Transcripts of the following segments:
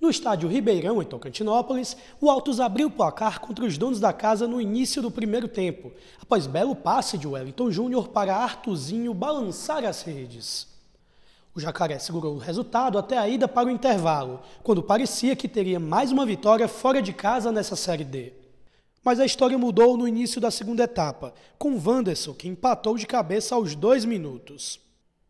No estádio Ribeirão, em Tocantinópolis, o Altos abriu o placar contra os donos da casa no início do primeiro tempo, após belo passe de Wellington Júnior para Artuzinho balançar as redes. O Jacaré segurou o resultado até a ida para o intervalo, quando parecia que teria mais uma vitória fora de casa nessa Série D. Mas a história mudou no início da segunda etapa, com Wanderson, que empatou de cabeça aos dois minutos.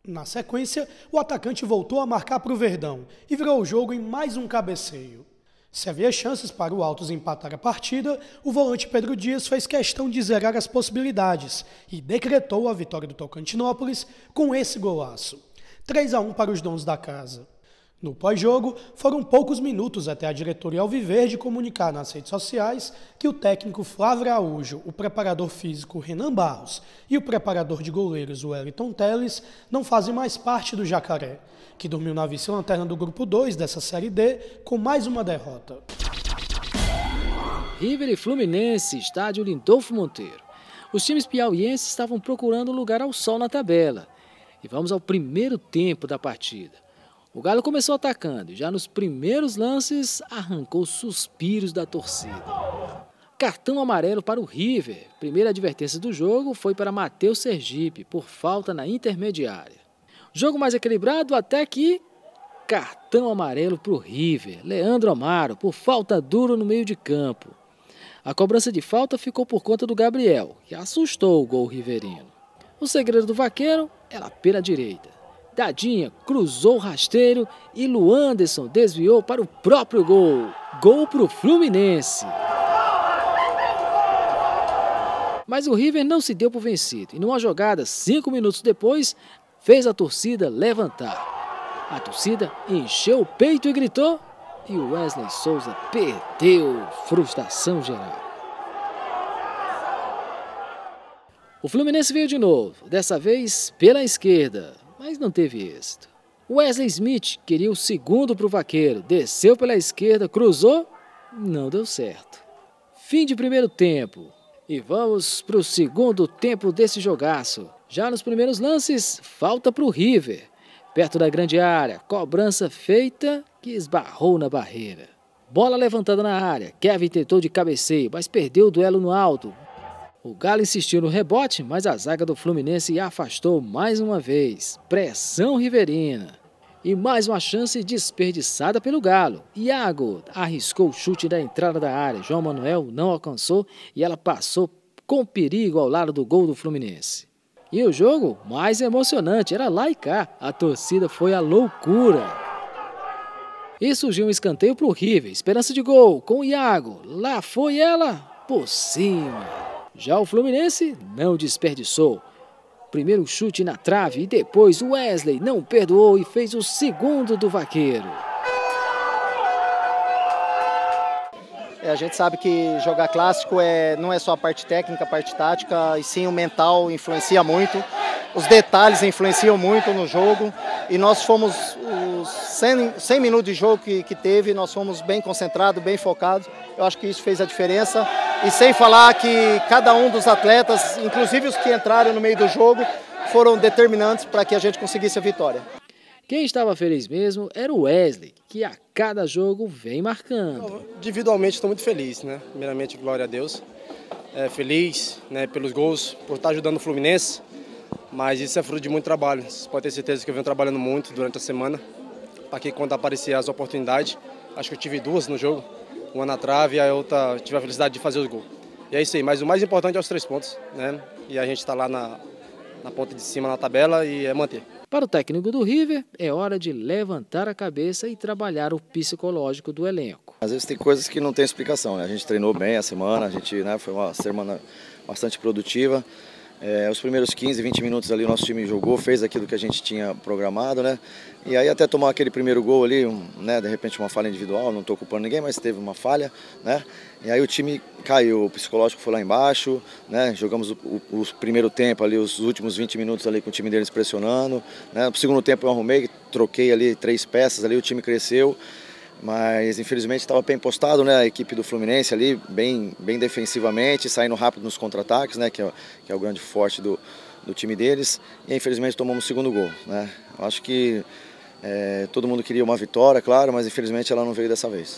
Na sequência, o atacante voltou a marcar para o Verdão e virou o jogo em mais um cabeceio. Se havia chances para o Altos empatar a partida, o volante Pedro Dias fez questão de zerar as possibilidades e decretou a vitória do Tocantinópolis com esse golaço. 3 a 1 para os donos da casa. No pós-jogo, foram poucos minutos até a diretoria Alviverde comunicar nas redes sociais que o técnico Flávio Araújo, o preparador físico Renan Barros e o preparador de goleiros Wellington Teles não fazem mais parte do Jacaré, que dormiu na vice-lanterna do grupo 2 dessa Série D com mais uma derrota. River e Fluminense, estádio Lindolfo Monteiro. Os times piauienses estavam procurando lugar ao sol na tabela. E vamos ao primeiro tempo da partida. O Galo começou atacando e já nos primeiros lances arrancou suspiros da torcida. Cartão amarelo para o River. Primeira advertência do jogo foi para Matheus Sergipe, por falta na intermediária. Jogo mais equilibrado até que cartão amarelo para o River. Leandro Amaro, por falta duro no meio de campo. A cobrança de falta ficou por conta do Gabriel, que assustou o gol riverino. O segredo do vaqueiro era pela direita. Dadinha cruzou o rasteiro e Luanderson desviou para o próprio gol. Gol para o Fluminense. Mas o River não se deu por vencido e numa jogada cinco minutos depois fez a torcida levantar. A torcida encheu o peito e gritou e o Wesley Souza perdeu. Frustração geral. O Fluminense veio de novo, dessa vez pela esquerda mas não teve êxito. Wesley Smith queria o segundo para o vaqueiro, desceu pela esquerda, cruzou, não deu certo. Fim de primeiro tempo. E vamos para o segundo tempo desse jogaço. Já nos primeiros lances, falta para o River. Perto da grande área, cobrança feita que esbarrou na barreira. Bola levantada na área, Kevin tentou de cabeceio, mas perdeu o duelo no alto. O Galo insistiu no rebote, mas a zaga do Fluminense afastou mais uma vez. Pressão riverina. E mais uma chance desperdiçada pelo Galo. Iago arriscou o chute da entrada da área. João Manuel não alcançou e ela passou com perigo ao lado do gol do Fluminense. E o jogo mais emocionante era lá e cá. A torcida foi a loucura. E surgiu um escanteio para o River. Esperança de gol com o Iago. Lá foi ela por cima. Já o Fluminense não desperdiçou. Primeiro chute na trave e depois o Wesley não perdoou e fez o segundo do Vaqueiro. É, a gente sabe que jogar clássico é, não é só a parte técnica, a parte tática, e sim o mental influencia muito. Os detalhes influenciam muito no jogo e nós fomos os 100, 100 minutos de jogo que, que teve, nós fomos bem concentrados, bem focados. Eu acho que isso fez a diferença. E sem falar que cada um dos atletas, inclusive os que entraram no meio do jogo, foram determinantes para que a gente conseguisse a vitória. Quem estava feliz mesmo era o Wesley, que a cada jogo vem marcando. Individualmente estou muito feliz, né? Primeiramente, glória a Deus. É, feliz né, pelos gols, por estar ajudando o Fluminense. Mas isso é fruto de muito trabalho. Você pode ter certeza que eu venho trabalhando muito durante a semana. Para que quando aparecer as oportunidades, acho que eu tive duas no jogo. Uma na trave e a outra tive a felicidade de fazer os gols. E é isso aí, mas o mais importante é os três pontos, né? E a gente está lá na, na ponta de cima na tabela e é manter. Para o técnico do River, é hora de levantar a cabeça e trabalhar o psicológico do elenco. Às vezes tem coisas que não tem explicação, né? A gente treinou bem a semana, a gente né, foi uma semana bastante produtiva. É, os primeiros 15, 20 minutos ali o nosso time jogou, fez aquilo que a gente tinha programado, né? E aí até tomar aquele primeiro gol ali, um, né? De repente uma falha individual, não estou culpando ninguém, mas teve uma falha, né? E aí o time caiu, o psicológico foi lá embaixo, né? Jogamos o, o, o primeiro tempo ali, os últimos 20 minutos ali com o time deles pressionando, né? No segundo tempo eu arrumei, troquei ali três peças ali, o time cresceu mas infelizmente estava bem postado, né? A equipe do Fluminense ali, bem, bem defensivamente, saindo rápido nos contra-ataques, né? Que é, que é o grande forte do, do time deles. E infelizmente tomamos o segundo gol, né? Eu acho que É, todo mundo queria uma vitória, claro, mas infelizmente ela não veio dessa vez.